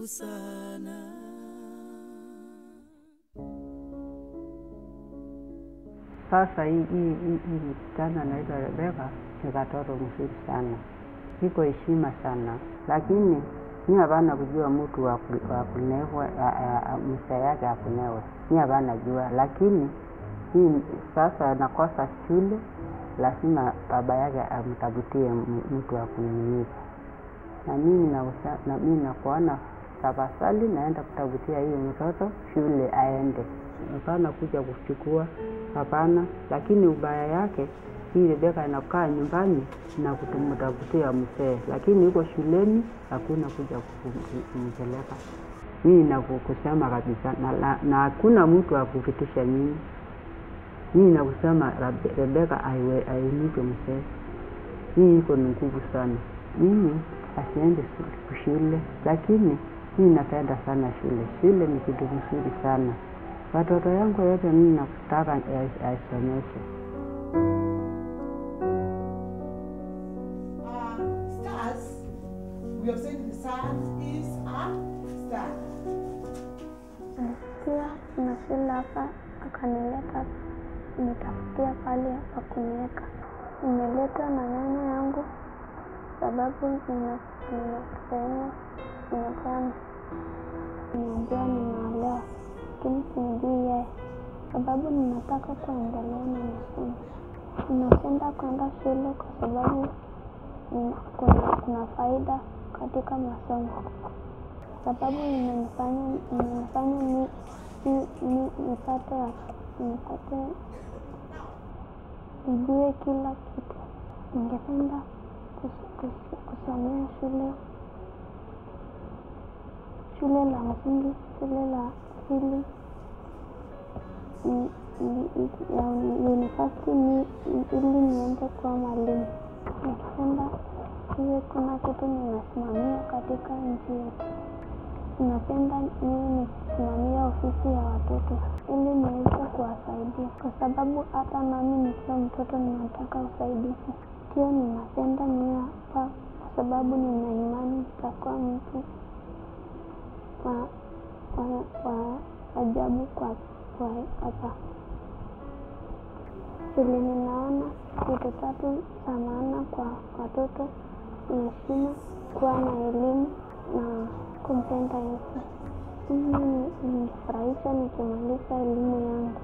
busana Sasa hii hii msichana anaitwa Rebeka ni katoto mzuri sana, iko heshima sana, lakini ni hapana kujua mtu kunewa msa yake akunewe, ni hapana jua, lakini hii sasa anakosa shule, lazima baba yake amtafutie mtu wa nausa, na mimi nakuona tafadhali, naenda kutafutia hiyo mtoto shule aende, hapana kuja kuchukua, hapana. Lakini ubaya yake hii Rebeka inakaa nyumbani na kutumtafutia mzee, lakini yuko shuleni hakuna kuja kumpeleka. Mimi nakusema kabisa, na, na, na hakuna mtu wa nini mimi. Nakusema Rebeka aimike mzee hii iko ni nguvu sana. Mimi asiende shule, lakini mimi napenda sana shule. Shule ni kitu mzuri sana. Watoto yangu yote mimi nakutaka ai- aisomeshe. uh, stars, we have said the sun is a star. Pia kuna shule hapa akanileta nitafutia pale hapa kuniweka. Nimeletwa na nyanya yangu sababu nina nina sehemu niambia ninaolewa, lakini simjui yeye sababu ninataka kuendelea na masomo. Ninapenda kwenda shule kwa sababu kuna, faida katika masomo sababu inanifanya inanifanya ni, ni, ni, nipate nijue kila kitu. Ningependa kus- kus- kusomea shule shule la msingi, shule la pili ya ni ili niende kuwa mwalimu. Nikipenda hiyo kuna kitu ninasimamia katika nchi yetu. Napenda niwe nikisimamia ofisi ya watoto ili niweze kuwasaidia, kwa sababu hata nami nikiwa mtoto ninataka usaidizi. Pia ninapenda niwe hapa kwa sababu nina imani nitakuwa mtu wa, wa, wa ajabu kwa kwa hapa. Vile ninaona vitu tatu za maana kwa watoto ni heshima, kuwa na elimu na kumpenda Yesu. Mimi nilifurahisha nikimaliza elimu yangu.